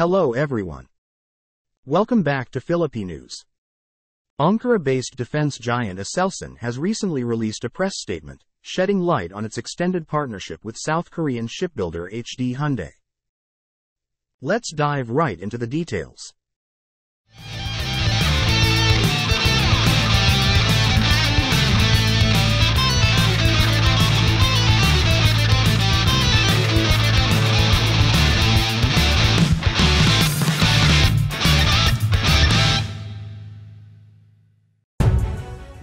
Hello everyone. Welcome back to Filipinews. Ankara-based defense giant Aselsan has recently released a press statement, shedding light on its extended partnership with South Korean shipbuilder HD Hyundai. Let's dive right into the details.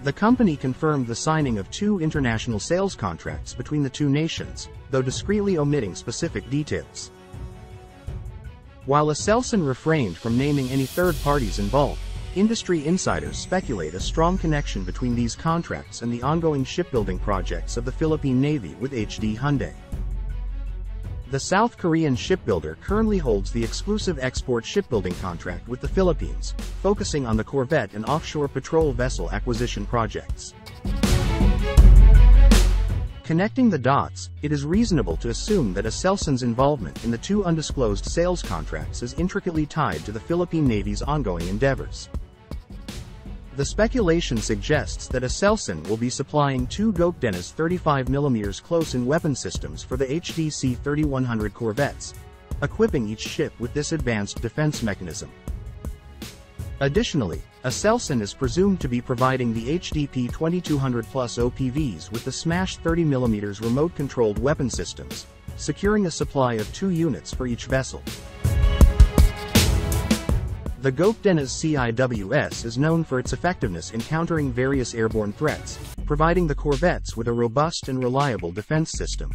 The company confirmed the signing of two international sales contracts between the two nations, though discreetly omitting specific details. While Aselsan refrained from naming any third parties involved, industry insiders speculate a strong connection between these contracts and the ongoing shipbuilding projects of the Philippine Navy with HD Hyundai. The South Korean shipbuilder currently holds the exclusive export shipbuilding contract with the Philippines, focusing on the corvette and offshore patrol vessel acquisition projects. Connecting the dots, it is reasonable to assume that Aselsan's involvement in the two undisclosed sales contracts is intricately tied to the Philippine Navy's ongoing endeavors. The speculation suggests that Aselsan will be supplying two Gokdeniz 35mm close-in weapon systems for the HDC 3100 corvettes, equipping each ship with this advanced defense mechanism. Additionally, Aselsan is presumed to be providing the HDP 2200 Plus OPVs with the Smash 30mm remote-controlled weapon systems, securing a supply of two units for each vessel. The Gokdeniz CIWS is known for its effectiveness in countering various airborne threats, providing the corvettes with a robust and reliable defense system.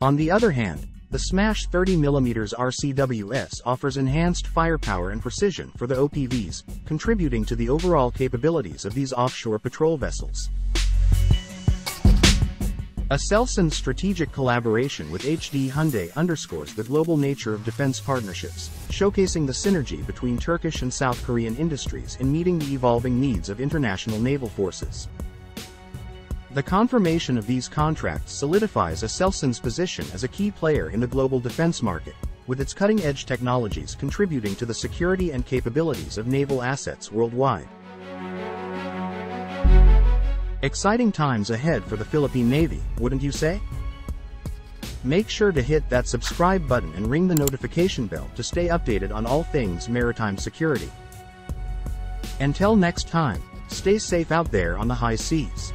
On the other hand, the Smash 30mm RCWS offers enhanced firepower and precision for the OPVs, contributing to the overall capabilities of these offshore patrol vessels. Aselsan's strategic collaboration with HD Hyundai underscores the global nature of defense partnerships, showcasing the synergy between Turkish and South Korean industries in meeting the evolving needs of international naval forces. The confirmation of these contracts solidifies Aselsan's position as a key player in the global defense market, with its cutting-edge technologies contributing to the security and capabilities of naval assets worldwide. Exciting times ahead for the Philippine Navy, wouldn't you say? Make sure to hit that subscribe button and ring the notification bell to stay updated on all things maritime security. Until next time, stay safe out there on the high seas.